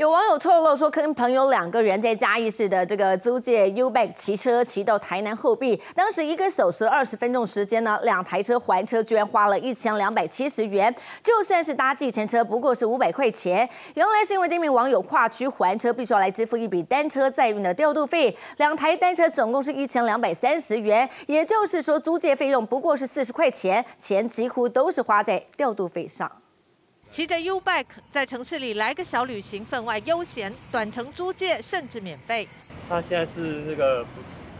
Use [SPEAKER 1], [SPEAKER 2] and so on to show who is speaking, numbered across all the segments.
[SPEAKER 1] 有网友透露说，跟朋友两个人在嘉义市的这个租借 Ubike 骑车骑到台南后壁，当时一个小时二十分钟时间呢，两台车还车居然花了一千两百七十元，就算是搭计程车，不过是五百块钱。原来是因为这名网友跨区还车，必须要来支付一笔单车载运的调度费，两台单车总共是一千两百三十元，也就是说租借费用不过是四十块钱，钱几乎都是花在调度费上。
[SPEAKER 2] 骑着 U bike 在城市里来个小旅行，分外悠闲。短程租借甚至免费。
[SPEAKER 3] 它现在是那个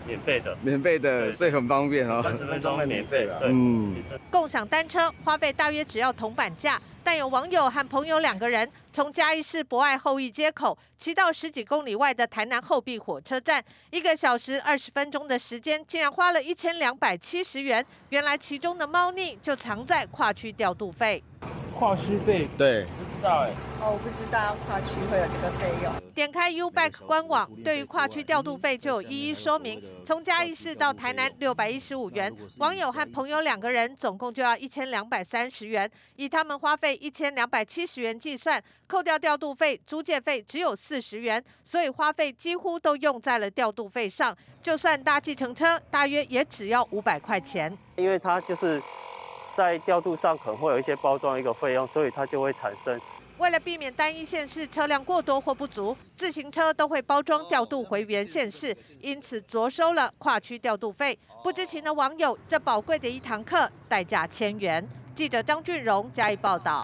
[SPEAKER 3] 免费的，
[SPEAKER 4] 免费的，所以很方便哦。
[SPEAKER 3] 三十分钟会免费的。嗯。
[SPEAKER 2] 共享单车花费大约只要铜板价，但有网友和朋友两个人从嘉义市博爱后裔街口骑到十几公里外的台南后壁火车站，一个小时二十分钟的时间，竟然花了一千两百七十元。原来其中的猫腻就藏在跨区调度费。
[SPEAKER 3] 跨区费
[SPEAKER 4] 对，
[SPEAKER 3] 不知道哎。
[SPEAKER 5] 哦，我不知道跨区会有这个费用。
[SPEAKER 2] 点开 Ubike 官网，对于跨区调度费就有一一说明。从嘉义市到台南六百一十五元，网友和朋友两个人总共就要一千两百三十元。以他们花费一千两百七十元计算，扣掉调度费、租借费只有四十元，所以花费几乎都用在了调度费上。就算搭计程车，大约也只要五百块钱。
[SPEAKER 3] 因为它就是。在调度上可能会有一些包装一个费用，所以它就会产生。
[SPEAKER 2] 为了避免单一县市车辆过多或不足，自行车都会包装调度回原县市，因此着收了跨区调度费。不知情的网友，这宝贵的一堂课代价千元。记者张俊荣加以报道。